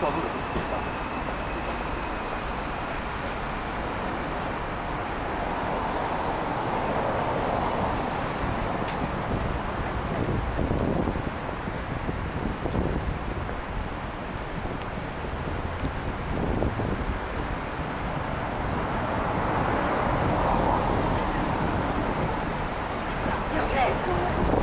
법을 봅시다. Okay.